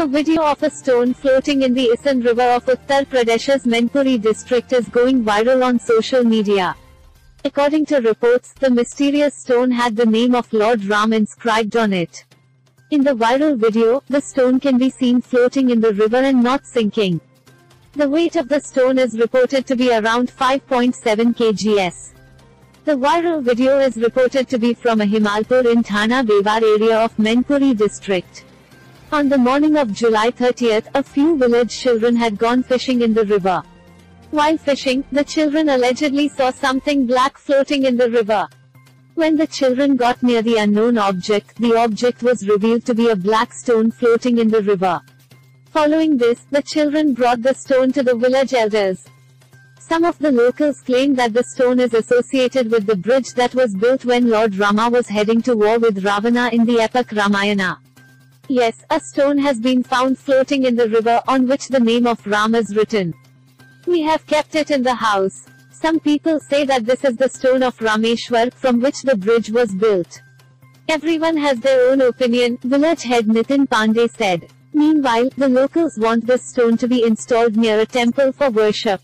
A video of a stone floating in the Isan River of Uttar Pradesh's Mainpuri district is going viral on social media. According to reports, the mysterious stone had the name of Lord Ram inscribed on it. In the viral video, the stone can be seen floating in the river and not sinking. The weight of the stone is reported to be around 5.7 kgs. The viral video is reported to be from a Himalpur in Thana Bevar area of Mainpuri district. On the morning of July 30th, a few village children had gone fishing in the river. While fishing, the children allegedly saw something black floating in the river. When the children got near the unknown object, the object was revealed to be a black stone floating in the river. Following this, the children brought the stone to the village elders. Some of the locals claim that the stone is associated with the bridge that was built when Lord Rama was heading to war with Ravana in the epic Ramayana. Yes, a stone has been found floating in the river on which the name of Ram is written. We have kept it in the house. Some people say that this is the stone of Rameshwar from which the bridge was built. Everyone has their own opinion, village head Nitin Pandey said. Meanwhile, the locals want this stone to be installed near a temple for worship.